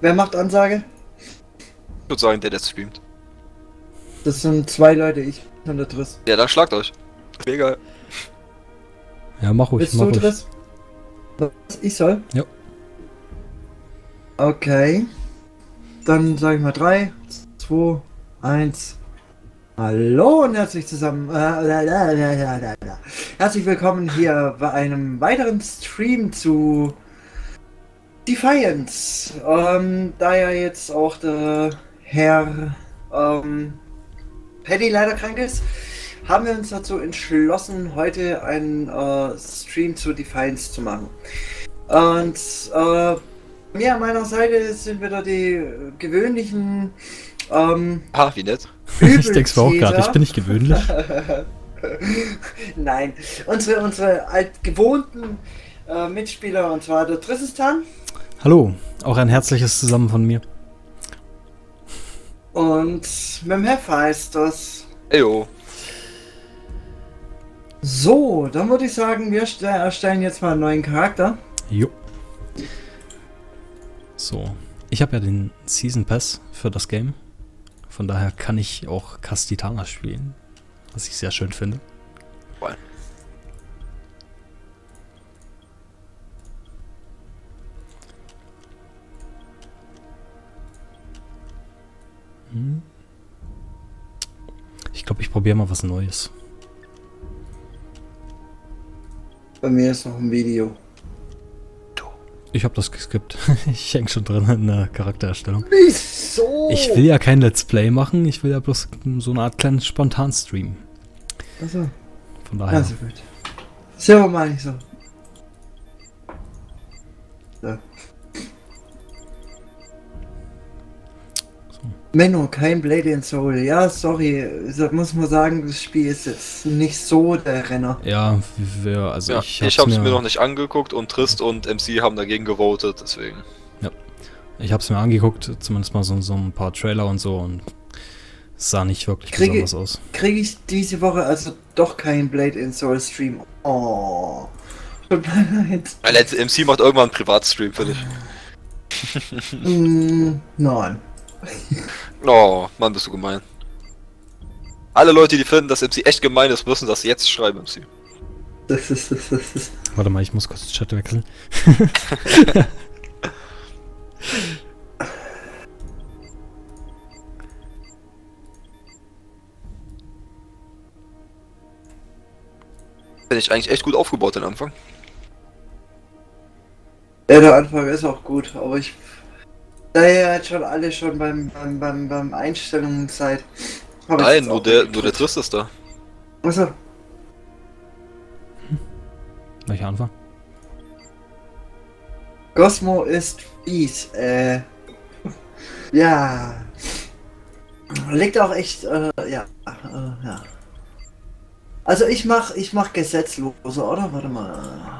Wer macht Ansage? Ich würde sagen, der, der streamt. Das sind zwei Leute, ich und der Triss. Ja, dann schlagt euch. Egal. Ja, mach ruhig, Bist mach du ruhig. Triss? Was? Ich soll? Ja. Okay. Dann sage ich mal 3, 2, 1. Hallo und herzlich zusammen. Äh. Herzlich willkommen hier bei einem weiteren Stream zu Defiance. Ähm, da ja jetzt auch der Herr ähm, Paddy leider krank ist, haben wir uns dazu entschlossen, heute einen äh, Stream zu Defiance zu machen. Und äh, mir an meiner Seite sind wieder die gewöhnlichen ähm, Ah, wie nett. Ich denk's mir auch gerade, ich bin nicht gewöhnlich. Nein, unsere, unsere altgewohnten äh, Mitspieler, und zwar der Tristan Hallo, auch ein herzliches Zusammen von mir. und mit dem Hephaistos. Eyo. So, dann würde ich sagen, wir ste- erstellen jetzt mal einen neuen Charakter. Jo. So, ich habe ja den Season Pass für das Game. Von daher kann ich auch Castitana spielen, was ich sehr schön finde. Ich glaube, ich probiere mal was Neues. Bei mir ist noch ein Video. Ich habe das geskippt. ich hänge schon drin in der Charaktererstellung. Wieso? Ich will ja kein Let's Play machen, ich will ja bloß so eine Art kleinen Spontan-Stream. Achso, Von daher. also gut. So meine ich so. So. Menno, kein Blade and Soul. Ja, sorry, da muss man sagen, das Spiel ist jetzt nicht so der Renner. Ja, wir, also Ja, ich, ich, hab's hab's mir noch nicht angeguckt und Trist und MC haben dagegen gewotet, deswegen. Ich hab's mir angeguckt, zumindest mal so, so ein paar Trailer und so und sah nicht wirklich Kriege- besonders aus. Kriege ich diese Woche also doch keinen Blade and Soul Stream? Oh. Tut mir leid. Weil MC macht irgendwann einen Privatstream für dich. Mm, nein. Oh, Mann, bist du gemein. Alle Leute, die finden, dass MC echt gemein ist, müssen das jetzt schreiben, MC. Warte mal, ich muss kurz den Chat wechseln. Finde ich eigentlich echt gut aufgebaut, den Anfang. Ja, der Anfang ist auch gut, aber ich. Da ihr jetzt schon alle schon beim, beim, beim, beim Einstellungen seid. hab Nein, nur der, nur der Trist ist da. Achso, Welcher Anfang? Cosmo ist fies, äh. Ja. Liegt auch echt, äh, ja, äh, ja. Also ich mach, ich mach Gesetzlose, oder? Warte mal.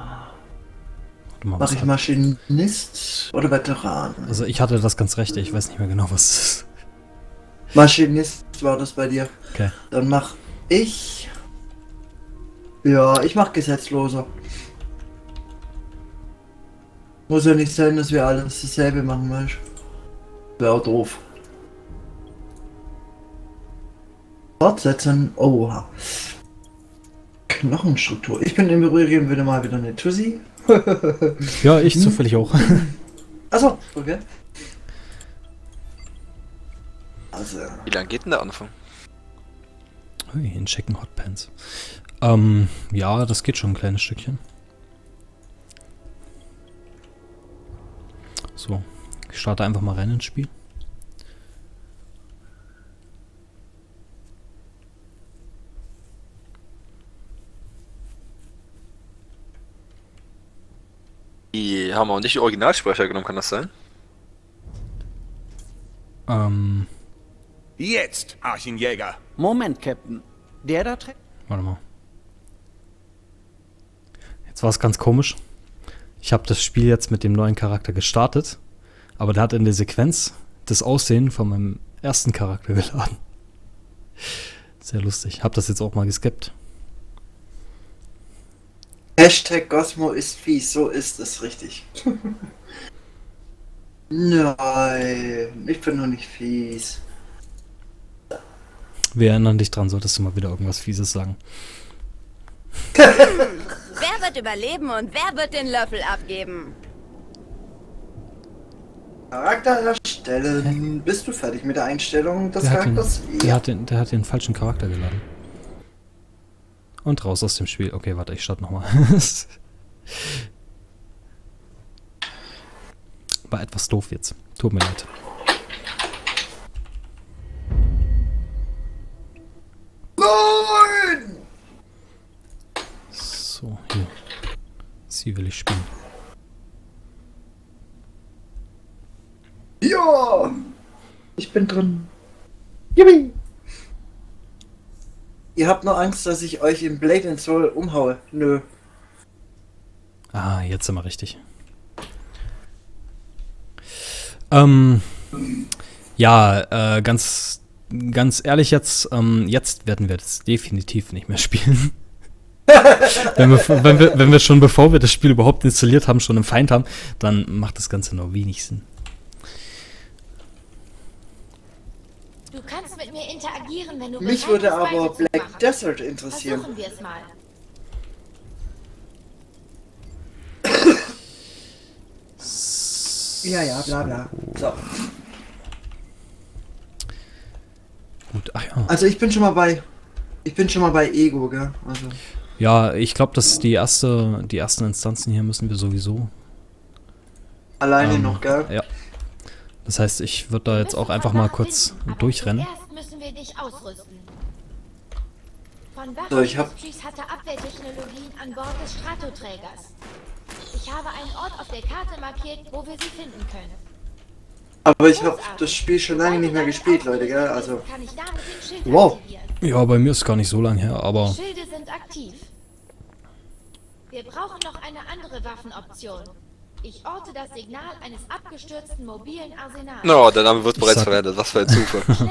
Mal, Mach ich Maschinist oder Veteran? Also ich hatte das ganz recht, ich weiß nicht mehr genau, was es ist. Maschinist war das bei dir. Okay. Dann mach ich. Ja, ich mach Gesetzloser. Muss ja nicht sein, dass wir alles dasselbe machen, weißt Wäre auch doof. Fortsetzen. Oha. Knochenstruktur. Ich bin im Übrigen wieder mal wieder eine Tussi. Ja, ich zufällig auch. Achso, okay. Also, Wie lang geht denn der Anfang? Ui, in schicken Hotpants. Ähm, ja, das geht schon ein kleines Stückchen. So, ich starte einfach mal rein ins Spiel. Die haben auch nicht die Originalsprecher genommen, kann das sein? Ähm, Jetzt, Archenjäger. Moment, Captain. Der da trägt. warte mal. Jetzt war es ganz komisch. Ich habe das Spiel jetzt mit dem neuen Charakter gestartet, aber der hat in der Sequenz das Aussehen von meinem ersten Charakter geladen. Sehr lustig. Hab das jetzt auch mal geskippt. Hashtag Cosmo ist fies, so ist es richtig. Nein, ich bin noch nicht fies. Wir erinnern dich dran, solltest du mal wieder irgendwas Fieses sagen. Wer wird überleben und wer wird den Löffel abgeben? Charakter erstellen. Bist du fertig mit der Einstellung des Der hat, den, Charakters? der, Ja. hat den, der hat den falschen Charakter geladen. Und raus aus dem Spiel. Okay, warte, ich starte nochmal. War etwas doof jetzt. Tut mir leid. Nein! So, hier. Sie will ich spielen. Ja! Ich bin drin. Yippie! Ihr habt nur Angst, dass ich euch im Blade and Soul umhaue. Nö. Ah, jetzt sind wir richtig. Ähm, ja, äh, ganz, ganz ehrlich jetzt, ähm, jetzt werden wir das definitiv nicht mehr spielen. wenn, wir, wenn, wir, wenn wir schon, bevor wir das Spiel überhaupt installiert haben, schon einen Feind haben, dann macht das Ganze nur wenig Sinn. Du kannst mit mir interagieren, wenn du Mich würde aber. Black Desert interessieren. Versuchen wir es mal. Ja, ja, bla bla. So. Gut, ach ja. Also ich bin schon mal bei. Ich bin schon mal bei Ego, gell? Also. Ja, ich glaube, dass die erste, die ersten Instanzen hier müssen wir sowieso. Alleine Ähm, noch, gell? Ja. Das heißt, ich würde da jetzt auch einfach mal kurz durchrennen. Wir dich ausrüsten. Von So, ich hab- hatte Abwehrtechnologien an Bord des Stratoträgers. Ich habe einen Ort auf der Karte markiert, wo wir sie finden können. Aber ich habe das Spiel schon lange nicht mehr gespielt, Leute, gell? Also. Kann ich damit den Schild Wow. Ja, bei mir ist gar nicht so lang her, aber Schilde sind aktiv. Wir brauchen noch eine andere Waffenoption. Ich orte das Signal eines abgestürzten mobilen Arsenals. No, der Name wird bereits verwendet. Was für ein Zufall.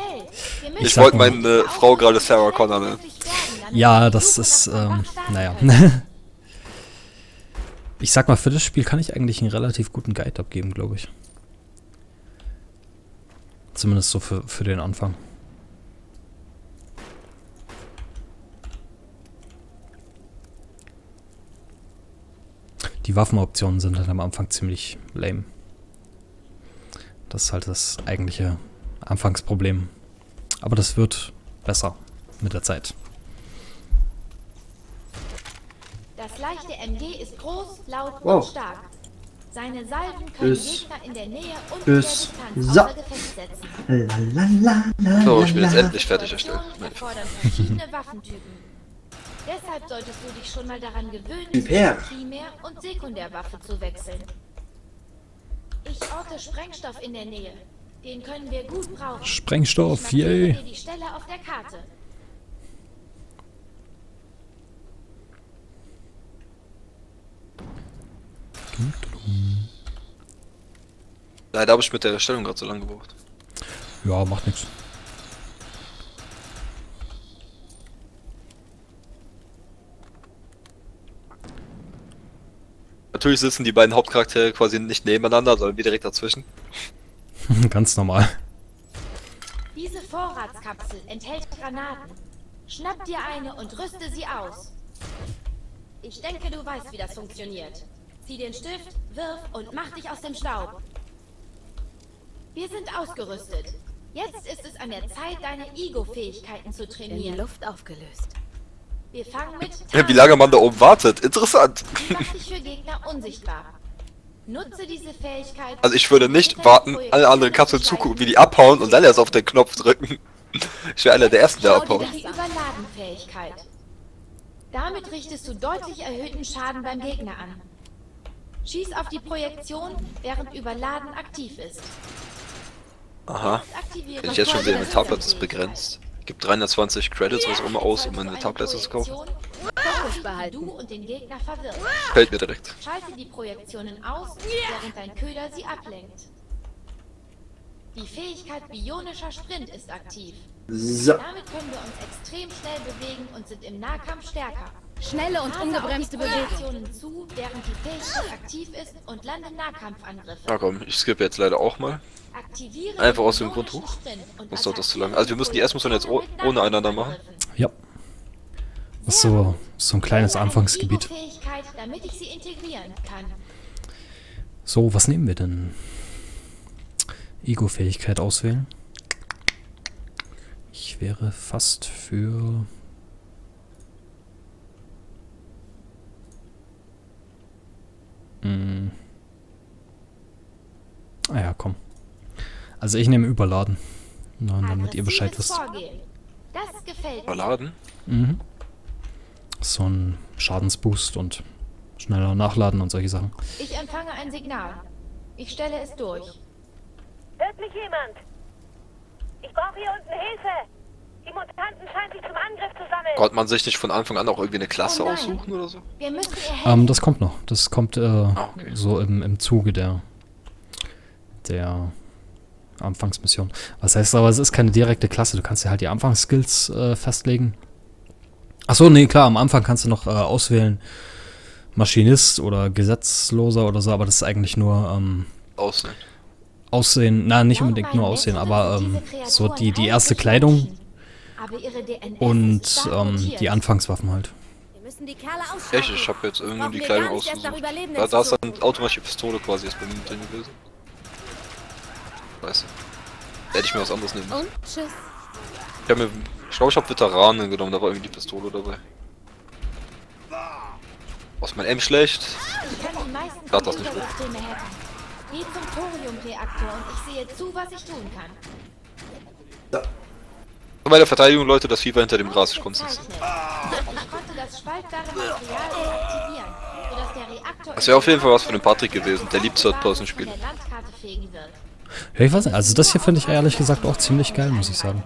Ich wollte meine Frau gerade Sarah Connor nennen. ja, Ja, das ist, ähm, naja. ich sag mal, für das Spiel kann ich eigentlich einen relativ guten Guide abgeben, glaube ich. Zumindest so für, für den Anfang. Die Waffenoptionen sind halt am Anfang ziemlich lame. Das ist halt das eigentliche Anfangsproblem. Aber das wird besser mit der Zeit. Das leichte MG ist groß, laut Wow. und stark. Seine Salven können Bis- Gegner in der Nähe und bis- in der Distanz so. außer Gefecht setzen. So, ich bin jetzt endlich fertig erstellt. Situationen erfordern verschiedene Waffentypen. Deshalb solltest du dich schon mal daran gewöhnen, Hyper. Primär- und Sekundärwaffe zu wechseln. Ich orte Sprengstoff in der Nähe. Den können wir gut brauchen. Sprengstoff, Ich yay! dir die Stelle auf der Karte. Leider habe ich mit der Erstellung gerade so lange gebraucht. Ja, macht nichts. Natürlich sitzen die beiden Hauptcharaktere quasi nicht nebeneinander, sondern wie direkt dazwischen. Ganz normal. Diese Vorratskapsel enthält Granaten. Schnapp dir eine und rüste sie aus. Ich denke, du weißt, wie das funktioniert. Zieh den Stift, wirf und mach dich aus dem Staub. Wir sind ausgerüstet. Jetzt ist es an der Zeit, deine Ego-Fähigkeiten zu In die trainieren. Luft aufgelöst. Wir fangen mit Ja, wie lange man da oben wartet. Interessant. Also ich würde nicht warten, alle anderen Kapseln zugucken, wie die abhauen und dann erst auf den Knopf drücken. Ich wäre einer der ersten, der abhaut. Überladenfähigkeit. Damit richtest du deutlich erhöhten Schaden beim Gegner an. Schieß auf die Projektion, während Überladen aktiv ist. Aha. Wenn ich jetzt schon sehe, folgende Inventarplatz ist begrenzt. Gibt 320 Credits, was auch immer aus, um einen Inventarplatz zu kaufen. Fokus behalten. Du und den Gegner verwirrt. Fällt mir direkt. Schalte die Projektionen aus, während dein Köder sie ablenkt. Die Fähigkeit Bionischer Sprint ist aktiv. So. Damit können wir uns extrem schnell bewegen und sind im Nahkampf stärker. Schnelle und ungebremste Bewegung. Aktionen zu, während die Fähigkeit aktiv ist und lande Nahkampfangriffe. Na komm, ich skippe jetzt leider auch mal. Einfach aus dem Grund hoch. Sonst dauert das zu lange. Also wir müssen die ersten Missionen jetzt oh- ohne einander machen. Ja. Das ist so, so ein kleines Anfangsgebiet. So, was nehmen wir denn? Ego-Fähigkeit auswählen. Ich wäre fast für... Hm. Ah ja, komm. Also ich nehme Überladen. Na, damit ihr Bescheid wisst. Vorgehen. Das gefällt mir. Verladen. Mhm. So ein Schadensboost und schneller nachladen und solche Sachen. Ich empfange ein Signal. Ich stelle es durch. Hört mich jemand? Ich brauche hier unten Hilfe. Die Mutanten scheinen sich zum Angriff zu sammeln. Konnte man sich nicht von Anfang an auch irgendwie eine Klasse Oh aussuchen oder so? Ähm, das kommt noch. Das kommt äh, okay. so im, im Zuge der, der Anfangsmission. Was heißt aber, es ist keine direkte Klasse. Du kannst ja halt die Anfangsskills äh, festlegen. Achso, nee, klar, am Anfang kannst du noch äh, auswählen Maschinist oder Gesetzloser oder so, aber das ist eigentlich nur ähm, Aussehen. Aussehen, na, nicht Laut unbedingt nur Aussehen, aber ähm, so die, die erste Kleidung und ist stark ähm, mutiert. die Anfangswaffen halt. Wir müssen die Kerle ausschalten. Echt, ich habe jetzt irgendwie die Kleidung ausgesucht. Da, da ist dann suchen. automatisch die Pistole quasi jetzt bei mir drin gewesen. Weißt du. Da hätte ich mir was anderes nehmen müssen. Und tschüss. Ich habe mir, ich glaube, ich habe Veteranen genommen, da war irgendwie die Pistole dabei. Was mein M schlecht? Klappt das nicht gut. Geh zum Thoriumreaktor und ich sehe zu, was ich tun kann. Bei der Verteidigung, Leute, das Vieh war hinter dem Gras, ich konnte es nicht. Das wäre auf jeden Fall was für den Patrick gewesen, der liebt Third-Person-Spiele. Ja, ich weiß nicht, also das hier finde ich ehrlich gesagt auch ziemlich geil, muss ich sagen.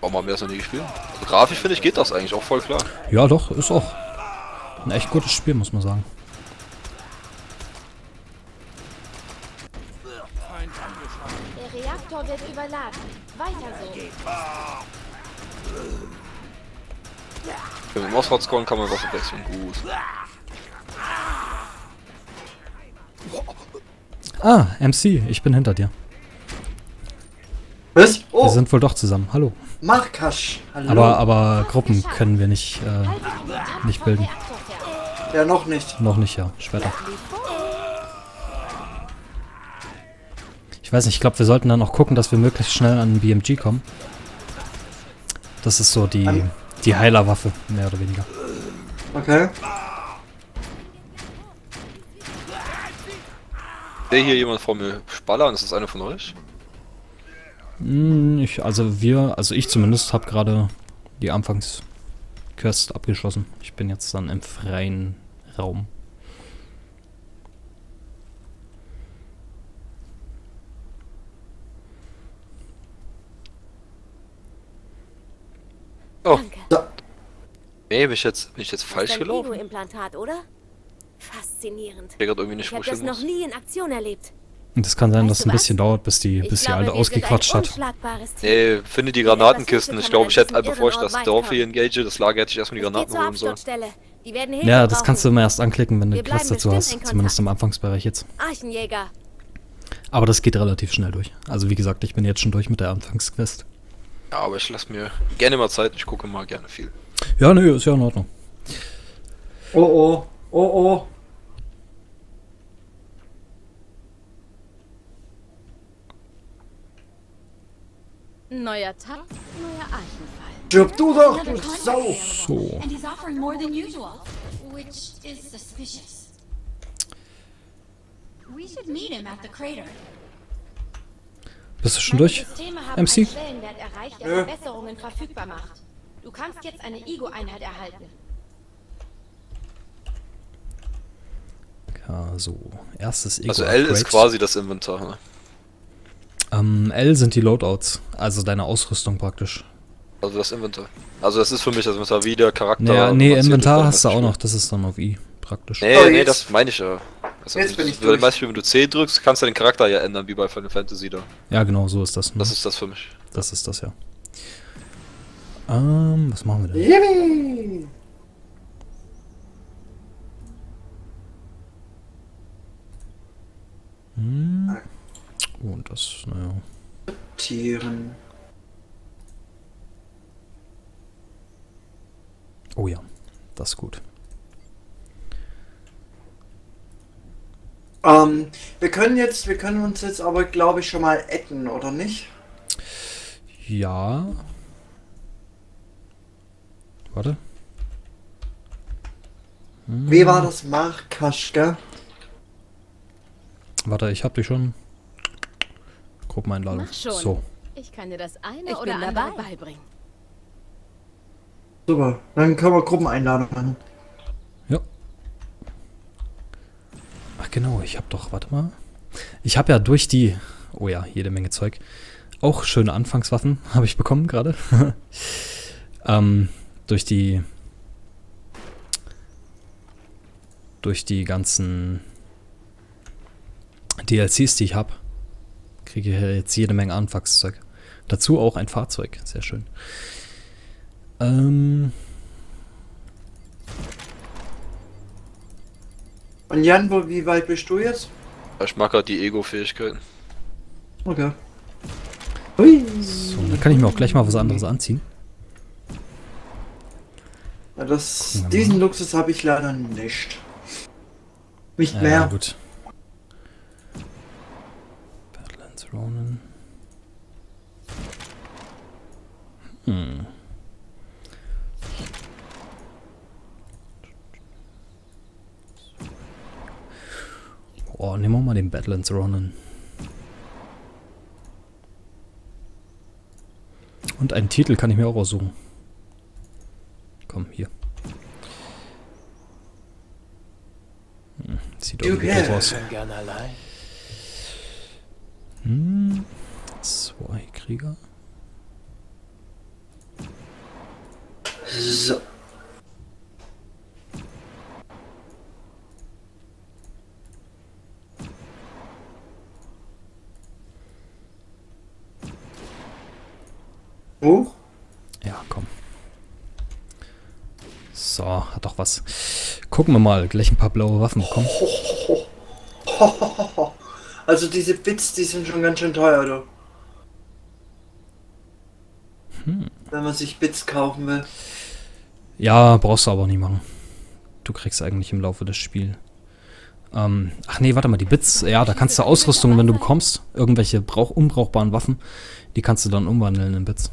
Warum haben wir das noch nie gespielt? Also grafisch finde ich geht das eigentlich auch voll klar. Ja, doch, ist auch ein echt gutes Spiel, muss man sagen. Der Reaktor wird überladen. Weiter so. Wenn man scrollen kann man was wechseln. Gut. Ah, MC, ich bin hinter dir. Was? Oh, Wir sind wohl doch zusammen. Hallo. Markasch. Hallo. Aber, aber Gruppen können wir nicht, äh, Nicht bilden. Ja, noch nicht. noch nicht, ja, später. Ich weiß nicht, ich glaube, wir sollten dann auch gucken, dass wir möglichst schnell an den BMG kommen. Das ist so die, die Heilerwaffe, mehr oder weniger. Okay. Sehe hier jemand vor mir spallern? Ist das einer von euch? Hm, ich, also wir, also ich zumindest, habe gerade die Anfangsquest abgeschlossen. Ich bin jetzt dann im freien Raum. Oh, Danke. nee, bin ich jetzt, bin ich jetzt falsch ist ein gelaufen? Ego-Implantat, oder? Faszinierend. Ich habe das noch nie in Aktion erlebt. Und es kann sein, dass es ein was? bisschen dauert, bis die, Ich bis die glaube, sind ausgequatscht hat. Nee, finde die Granatenkisten. Ich glaube, ich hätte, bevor ich das Dorf hier engage, das Lager, hätte ich erstmal die Granaten holen sollen. Ja, das brauchen. kannst du immer erst anklicken, wenn du eine Quest dazu hast. Zumindest im Anfangsbereich jetzt. Archenjäger. Aber das geht relativ schnell durch. Also wie gesagt, ich bin jetzt schon durch mit der Anfangsquest. Ja, aber ich lasse mir gerne mal Zeit. Ich gucke mal gerne viel. Ja, nö, ist ja in Ordnung. Oh oh. Oh oh. Neuer Tag, neuer Archenfall. Stirb du doch, du Sau. So. We should meet him at the crater. Bist du schon durch? MC? einen Schwellenwert erreicht, der Ja. Verbesserungen verfügbar macht. Du kannst jetzt eine Ego-Einheit erhalten. Ja, so. Erstes Ego Also L ist quasi das Inventar. Ne? Ähm, L sind die Loadouts. Also deine Ausrüstung praktisch. Also das Inventar. Also das ist für mich das Inventar wie der Charakter. Naja, nee, Inventar hast du auch man noch. Das ist dann auf I praktisch. Nee, oh, nee, das meine ich ja. Also, jetzt bin ich durch. Beispiel, wenn du C drückst, kannst du deinen Charakter ja ändern, wie bei Final Fantasy da. Ja, genau, so ist das. Ne? Das ist das für mich. Das ist das, ja. Ähm, was machen wir denn? Yippie! Hm. Und das, naja. Tieren. Oh ja, das ist gut. Ähm, wir können jetzt, wir können uns jetzt aber, glaube ich, schon mal adden, oder nicht? Ja. Warte. Wie war das Markaschka? Warte, ich hab dich schon. Gruppeneinladung. Mach schon. So. Ich kann dir das eine Ich oder bin andere dabei. beibringen. Super, dann können wir Gruppeneinladung machen. Ja. Ach genau, ich hab doch, warte mal. Ich habe ja durch die, oh ja, jede Menge Zeug, auch schöne Anfangswaffen habe ich bekommen gerade. ähm, durch die, durch die ganzen DLCs, die ich habe, kriege ich jetzt jede Menge Anfangszeug. Dazu auch ein Fahrzeug, sehr schön. Ähm, Und Jan, wo, wie weit bist du jetzt? Ich mag halt die Ego-Fähigkeiten. Okay. Hui. so, dann kann ich mir auch gleich mal was anderes anziehen. Ja, das, diesen mal. Luxus habe ich leider nicht. Nicht Ja, mehr. gut. Badlands Ronin. Hm. Oh, nehmen wir mal den Badlands Ronin. Und einen Titel kann ich mir auch aussuchen. Komm, hier. Hm, sieht irgendwie doof aus. Hm, zwei Krieger. So. Hoch? Ja, komm. So, hat doch was. Gucken wir mal, gleich ein paar blaue Waffen bekommen. Also diese Bits, die sind schon ganz schön teuer, du. Hm. Wenn man sich Bits kaufen will. Ja, brauchst du aber nicht machen. Du kriegst eigentlich im Laufe des Spiels. Ähm, ach nee, warte mal, die Bits, ja, da kannst du Ausrüstung, wenn du bekommst, irgendwelche brauch unbrauchbaren Waffen, die kannst du dann umwandeln in Bits.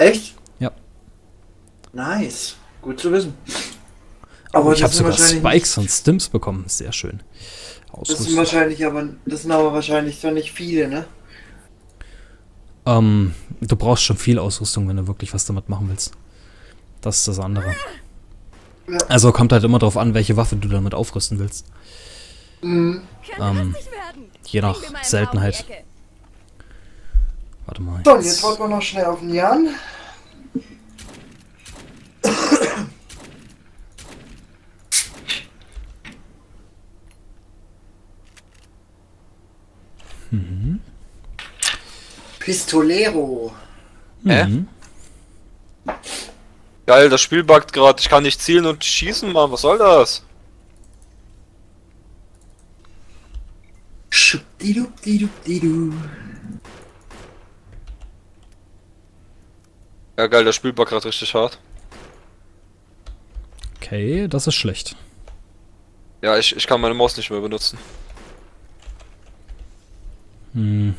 Echt? Ja. Nice. Gut zu wissen. Aber ich habe sogar Spikes und Stims bekommen, sehr schön. Das sind Ausrüstung. wahrscheinlich aber, das sind aber wahrscheinlich doch nicht viele, ne? Ähm, du brauchst schon viel Ausrüstung, wenn du wirklich was damit machen willst. Das ist das andere. Ja. Also kommt halt immer darauf an, welche Waffe du damit aufrüsten willst. Mhm. Ähm, je nach um Seltenheit. Ecke. Warte mal. So, und jetzt haut man noch schnell auf den Jan. Pistolero. Hä? Mhm. Geil, das Spiel buggt gerade. Ich kann nicht zielen und schießen, Mann. Was soll das? Schubdidubdidubdidu. Ja, geil, das Spiel buggt gerade richtig hart. Okay, das ist schlecht. Ja, ich, ich kann meine Maus nicht mehr benutzen. Hm.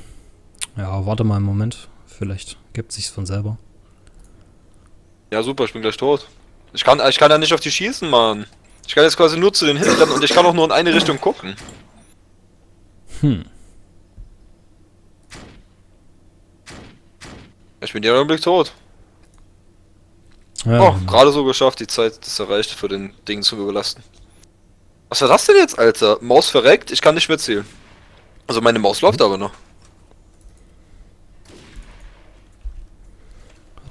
Ja, warte mal einen Moment. Vielleicht gibt sich's von selber. Ja, super, ich bin gleich tot. Ich kann, ich kann ja nicht auf die schießen, Mann. Ich kann jetzt quasi nur zu den hinrennen und ich kann auch nur in eine Richtung gucken. Hm. Ich bin ja im Blick tot. Ja, Oh, gerade so geschafft, die Zeit das erreicht für den Ding zu überlasten. Was war das denn jetzt, Alter? Maus verreckt, ich kann nicht mehr zählen. Also meine Maus läuft aber noch.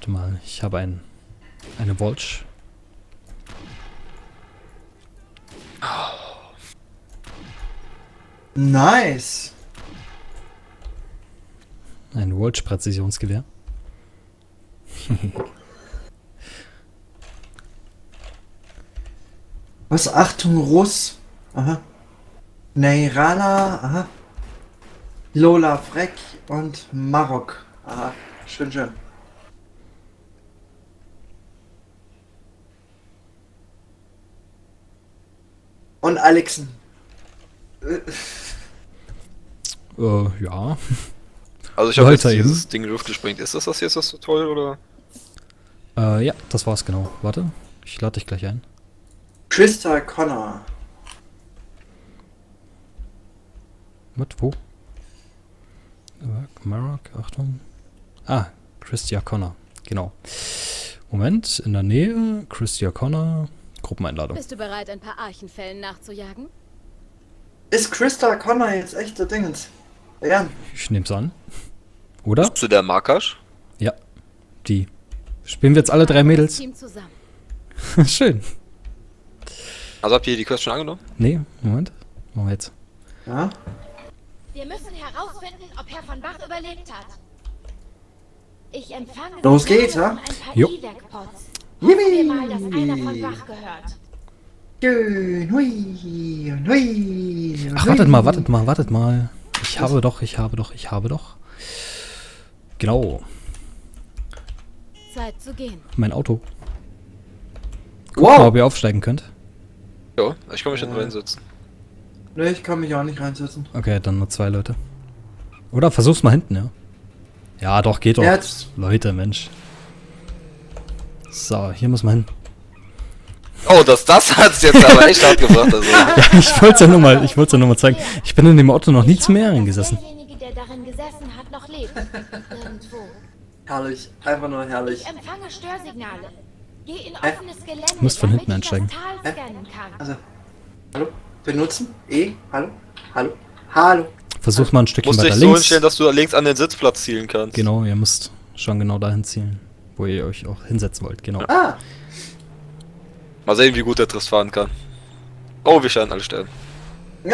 warte mal, ich habe ein, eine Watch. Nice. Ein Watch-Präzisionsgewehr. Was? Achtung, Russ. Aha. Neirala. Aha. Lola Freck und Marok. Aha. Schön, schön. Und Alexen. Äh, äh ja. Also ich habe jetzt dieses Ding in die Luft gesprengt. Ist das das jetzt das Toll oder? Äh, ja, das war's genau. Warte, ich lade dich gleich ein. Krista Connor. Was, wo? Marok, Achtung. Ah, Christia Connor. Genau. Moment, in der Nähe, Christia Connor, Gruppeneinladung. Bist du bereit, ein paar Archenfällen nachzujagen? Ist Krista Connor jetzt echter Dingens? Ja. Ich nehm's an. Oder? Zu der Markasch? Ja, die. Spielen wir jetzt alle drei Mädels? Team zusammen. Schön. Also habt ihr die Quest schon angenommen? Nee, Moment. Machen wir jetzt. Ja. Wir müssen herausfinden, ob Herr von Bach überlebt hat. Ich empfange Los geht's, ja? Jo. Mal, dass einer von Yippie. Bach gehört. Schön. Hui. Hui. Ach, wartet mal, wartet mal, wartet mal. Ich habe doch, ich habe doch, ich habe doch. Genau, Zeit zu gehen. mein Auto. Guck mal, Wow. ob ihr aufsteigen könnt. Ja, ich kann mich hinten reinsetzen. Ne, ich kann mich auch nicht reinsetzen. Okay, dann nur zwei Leute. Oder versuch's mal hinten, ja. Ja, doch, geht doch. Ja, jetzt- Leute, Mensch. So, hier muss man hin. Oh, das, das hat's jetzt aber echt hart gebracht. Also. Ich wollte es ja nur mal, ich wollte ja nur mal zeigen. Ich bin in dem Auto noch nie zu dass gesessen. Derjenige, der darin gesessen hat, noch lebt. Irgendwo. Herrlich. Einfach nur herrlich. Ich empfange Störsignale. Geh in offenes Gelände, musst von hinten einsteigen. Also. Hallo? Benutzen? E? Hallo? Hallo? Hallo? Versuch mal ein Stückchen Musst dich weiter so links. hinstellen, dass du links an den Sitzplatz zielen kannst. Genau, ihr müsst schon genau dahin zielen, wo ihr euch auch hinsetzen wollt. Genau. Ah. Mal sehen, wie gut der Triss fahren kann. Oh, wir scheinen alle sterben.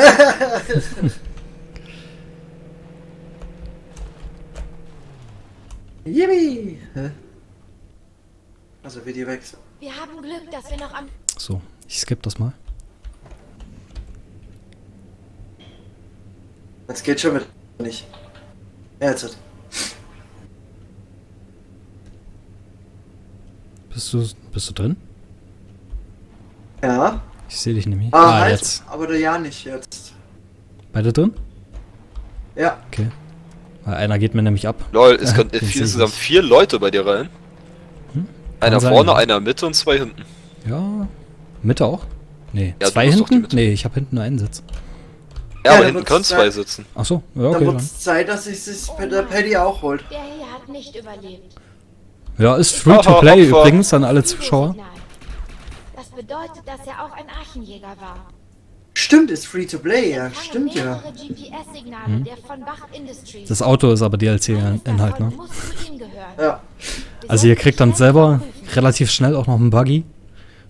Yippie. Also wie die wechseln. Wir haben Glück, dass wir noch am So, ich skippe das mal. Jetzt geht schon mit nicht. Ja, Jetzt. Bist du, bist du drin? Ja. Ich sehe dich nämlich. Ah, ah, halt, jetzt. Aber der ja nicht jetzt. Beide drin? Ja. Okay. Weil einer geht mir nämlich ab. Lol, es ich insgesamt nicht. vier Leute bei dir rein. Einer sein, vorne, ja. einer Mitte und zwei hinten. Ja. Mitte auch? Nee. Ja, zwei hinten? Nee, ich habe hinten nur einen Sitz. Ja, Ja, aber hinten können zwei sitzen. Ach so, ja, Dann okay. wird Dann. es Zeit, dass sich das der Paddy auch holt. Der hier hat nicht überlebt. Ja, ist free to play übrigens an alle Zuschauer. Das bedeutet, dass er auch ein Archenjäger war. Stimmt, ist free to play, ja. Stimmt ja. Industries. Das Auto ist aber DLC-Inhalt, ne? Ja. Also ihr kriegt dann selber relativ schnell auch noch einen Buggy.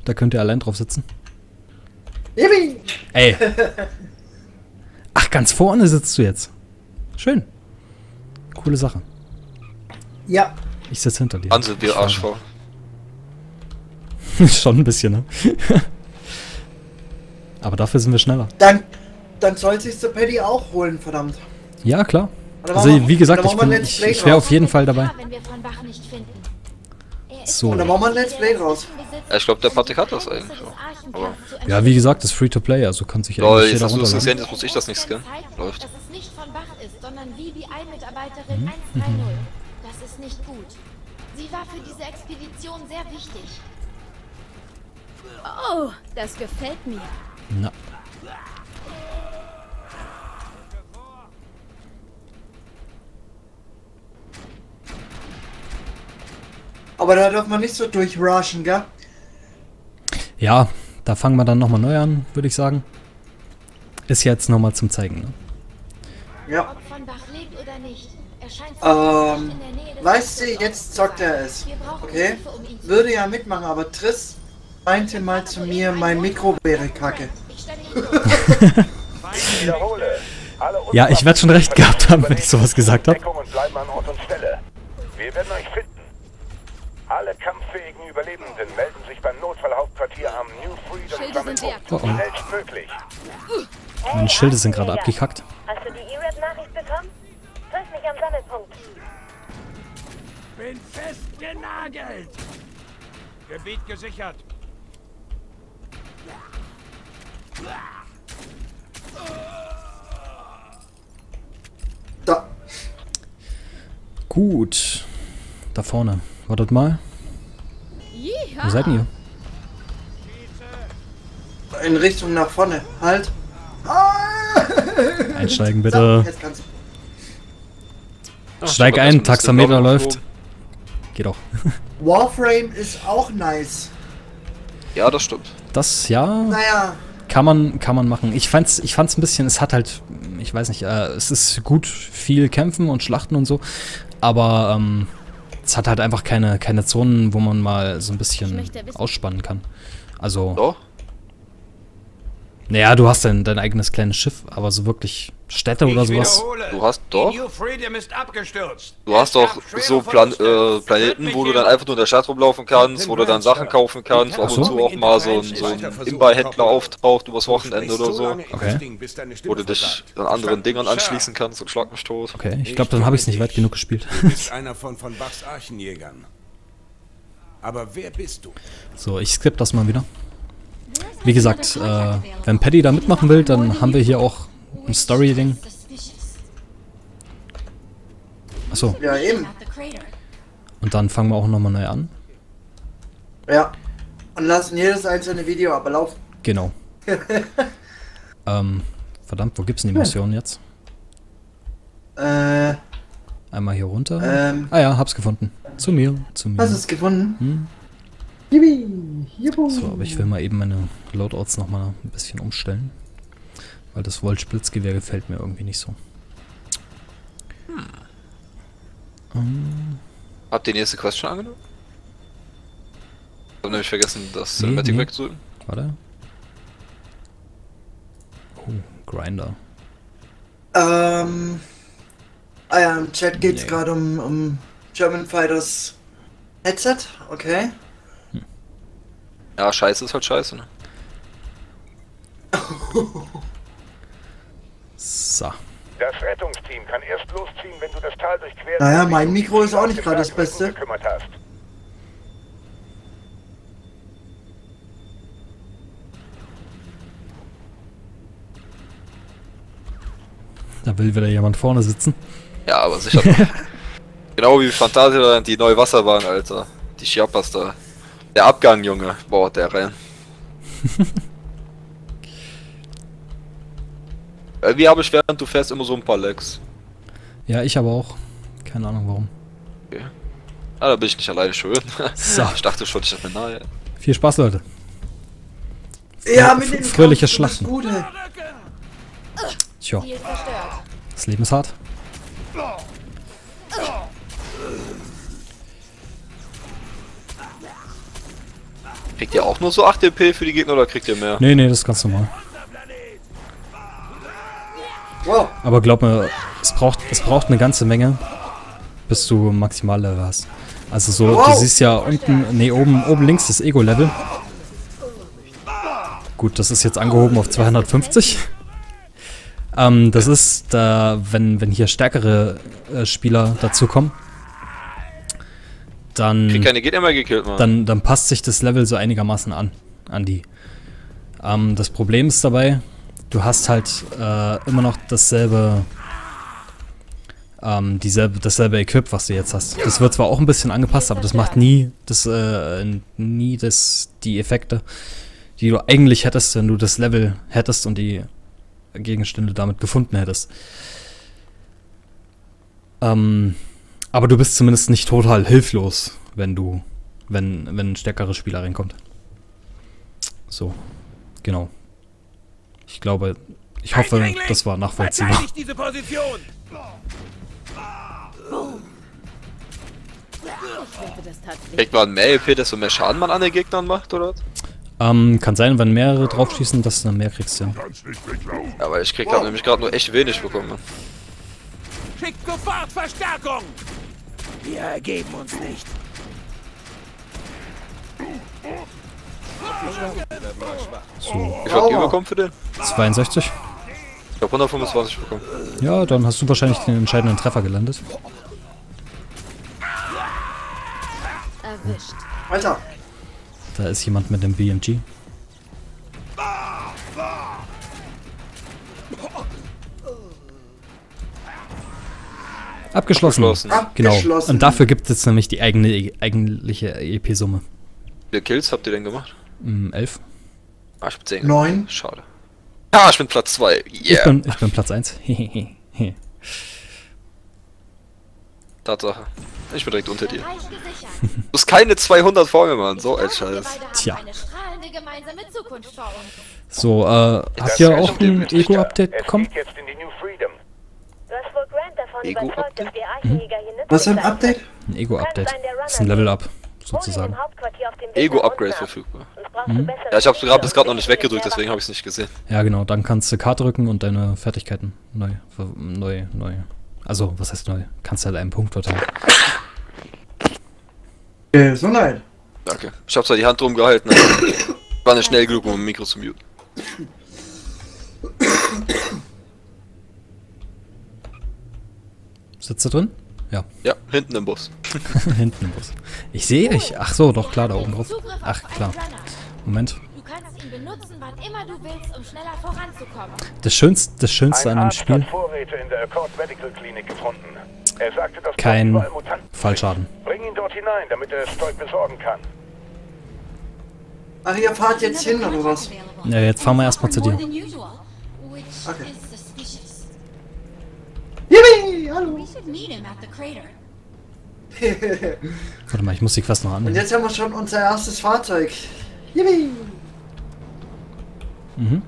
Da könnt ihr allein drauf sitzen. Yippie. Ey. Ach, ganz vorne sitzt du jetzt. Schön. Coole Sache. Ja. Ich sitze hinter dir. Wir Schade. Arschfaul? Schon ein bisschen, ne? Aber dafür sind wir schneller. Dann, dann soll sich der Paddy auch holen, verdammt. Ja, klar. Also wir- wie gesagt, ich, bin, ich, ich wäre auf jeden Fall dabei. Ja, So. der Dann machen wir ein Let's Play Ja, ich glaub, der Patrick hat das eigentlich schon. Zu Ja, wie gesagt, das ist Free-to-Play, also kann sich Lol, eigentlich jetzt jeder hast du es runterladen. gescannt, jetzt muss ich das nicht scannen. Läuft. Mhm. 130. Das ist nicht gut. Sie war für diese Expedition sehr wichtig. Oh, das gefällt mir. Na. Aber da darf man nicht so durchrushen, gell? Ja, da fangen wir dann nochmal neu an, würde ich sagen. Ist jetzt nochmal zum Zeigen, ne? Ja. Ob von Bach lebt oder nicht, er scheint Ähm, weißt du, jetzt zockt er es. Wir brauchen Okay? Würde ja mitmachen, aber Triss meinte mal zu mir, mein Mikro wäre kacke. Ich stelle ihn durch. Ich wiederhole. Alle Ja, ich werd schon recht gehabt haben, wenn ich sowas gesagt hab. Deckung und bleiben an Ort und Stelle. Wir werden euch finden. Alle kampffähigen Überlebenden melden sich beim Notfallhauptquartier am New Freedom Sammelpunkt. Oh, oh. Schnellstmöglich. Meine Schilde sind gerade abgekackt. Hast du die E-Rap-Nachricht bekommen? Triff mich am Sammelpunkt. Bin festgenagelt. Gebiet gesichert. Da. Gut. Da vorne. Wartet mal. Wo Yeehaw. seid ihr? In Richtung nach vorne. Halt. Einsteigen bitte. Ach, Steig ein, Taxameter läuft. Geht auch. Warframe ist auch nice. Ja, das stimmt. Das, ja, Naja, kann man, kann man machen. Ich fand's, ich fand's ein bisschen, es hat halt, ich weiß nicht, äh, es ist gut viel Kämpfen und Schlachten und so, aber ähm, es hat halt einfach keine, keine Zonen, wo man mal so ein bisschen ausspannen kann. Also, Doch. naja, du hast dein, dein eigenes kleines Schiff, aber so wirklich Städte oder sowas. wiederhole. Du hast doch. Du hast doch so Plan äh, Planeten, wo du dann einfach nur in der Stadt rumlaufen kannst, wo du dann Sachen kaufen kannst, wo ab und zu auch mal so ein, so ein Imbai-Händler auftaucht übers Wochenende oder so, Okay. wo du dich an anderen Dingern anschließen kannst und schlag mich tot. Okay, ich glaube, dann habe ich es nicht weit genug gespielt. Du bist einer von von Bachs Archenjägern. Aber wer bist du? So, ich skippe das mal wieder. Wie gesagt, äh, wenn Paddy da mitmachen will, dann haben wir hier auch ein Story-Ding. Achso, ja eben. Und dann fangen wir auch nochmal neu an. Ja. Und lassen jedes einzelne Video aber laufen. Genau. ähm, verdammt, wo gibt's denn die Mission jetzt? Äh, Einmal hier runter. ähm, Ah ja, hab's gefunden. Zu mir, zu mir. hast du es gefunden? Hm. Yippie, juhu. So, aber ich will mal eben meine Loadouts nochmal ein bisschen umstellen. Weil das Volt-Spritzgewehr gefällt mir irgendwie nicht so. Ähm, Habt ihr die nächste Quest schon angenommen? Ich hab nämlich vergessen, das Nee, Cinematic nee. wegzudrücken. warte. Oh, Grinder. Ähm. Ah ja, im Chat geht's Nee. gerade um, um German Fighters Headset. Okay. Ja, scheiße ist halt scheiße, ne? So. Das Rettungsteam kann erst losziehen, wenn du das Tal durchquert Naja, mein Mikro ist auch nicht gerade das Beste. Da will wieder jemand vorne sitzen. Ja, aber sicher genau wie Phantasialand, die neue Wasserbahn, Alter. Die Chiapas da. Der Abgang, Junge. Boah, der rein. Irgendwie habe ich während du fährst immer so ein paar Lags. Ja, ich aber auch. Keine Ahnung warum. Ah, da bin ich nicht alleine schuld. So. Ich dachte schon, ich bin nahe. Viel Spaß, Leute. Ja, mit dem fröhliches Kampf, Schlachten. Gut, ey. Tja, das Leben ist hart. Kriegt ihr auch nur so 8 DP für die Gegner oder kriegt ihr mehr? Nee, nee, das ist ganz normal. Aber glaub mir, es braucht, es braucht eine ganze Menge, bis du Maximallevel hast. Also so, du Wow. siehst ja unten, nee, oben, oben links das Ego-Level. Gut, das ist jetzt angehoben auf 250. Ähm, das ist, da, wenn, wenn hier stärkere äh, Spieler dazukommen, dann, Krieg keine Gegner mehr gekillt, dann, dann passt sich das Level so einigermaßen an, an die. Ähm, das Problem ist dabei, du hast halt äh, immer noch dasselbe, ähm, dieselbe, dasselbe Equip, was du jetzt hast. Das wird zwar auch ein bisschen angepasst, aber das macht nie, das, äh, nie das, die Effekte, die du eigentlich hättest, wenn du das Level hättest und die Gegenstände damit gefunden hättest. Ähm, aber du bist zumindest nicht total hilflos, wenn du, wenn, wenn ein stärkerer Spieler reinkommt. So, genau. Ich glaube, ich hoffe, das war nachvollziehbar. Kriegt man mehr EP, desto mehr Schaden man an den Gegnern macht, oder? Ähm, kann sein, wenn mehrere draufschießen, dass du dann mehr kriegst, ja. Ja, weil ich krieg da nämlich gerade nur echt wenig bekommen. Schickt sofort Verstärkung! Wir ergeben uns nicht. So, Wie viel habt ihr bekommen für den? 62. Ich hab 125 bekommen. Ja, dann hast du wahrscheinlich den entscheidenden Treffer gelandet. Erwischt. Alter. Da ist jemand mit dem BMG. Abgeschlossen. Abgeschlossen. Genau. Abgeschlossen. Und dafür gibt es nämlich die eigene, eigentliche EP-Summe. Wie viele Kills habt ihr denn gemacht? Mm, elf. Ah, ich bin 10. Neun. Schade. Ah, ich bin Platz 2. Ich, Yeah. bin, ich bin Platz 1. Tatsache. Ich bin direkt unter dir. Du hast keine 200 vor mir, Mann. So Ich ein Scheiß. Tja. so, äh, habt ihr auch ein Ego-Update bekommen? geht jetzt in die New Freedom. Du hast wohl Grant davon Ego überzeugt, dass Update? wir Archenjäger hier nützlich Was für ein Update? Ein Ego-Update. Das ist ein Level-Up, sozusagen. Ego-Upgrade verfügbar. Mhm. du Ja, ich hab's gerade bis gerade noch nicht weggedrückt, deswegen habe ich es nicht gesehen. Ja, genau. Dann kannst du K drücken und deine Fertigkeiten neu, neu, neu. Also, was heißt neu? Kannst halt einen Punkt verteilen. Gesundheit. Danke. Ich habe zwar die Hand drum gehalten, aber war nicht schnell genug, um ein Mikro zu muten. Sitzt du drin? Ja, Ja, hinten im Bus. hinten im Bus. Ich sehe ich. Ach so, doch klar, da oben drauf. Ach, klar. Moment. Du kannst ihn benutzen, wann immer du willst, um schneller voranzukommen. Das Schönste, das Schönste Ein an dem Spiel, hat Vorräte in der Accord Medical Klinik gefunden. Er sagte, dass Kein. Fallschaden. Bring ihn dort hinein, damit er das Zeug besorgen kann. Ach, ihr fahrt jetzt hin, oder was? Ja, jetzt fahren wir erstmal zu dir. Okay. Yippie! Hallo! We should meet him at the crater. Warte mal, ich muss die Quest noch Und annehmen. jetzt haben wir schon unser erstes Fahrzeug. Yippie! Mhm.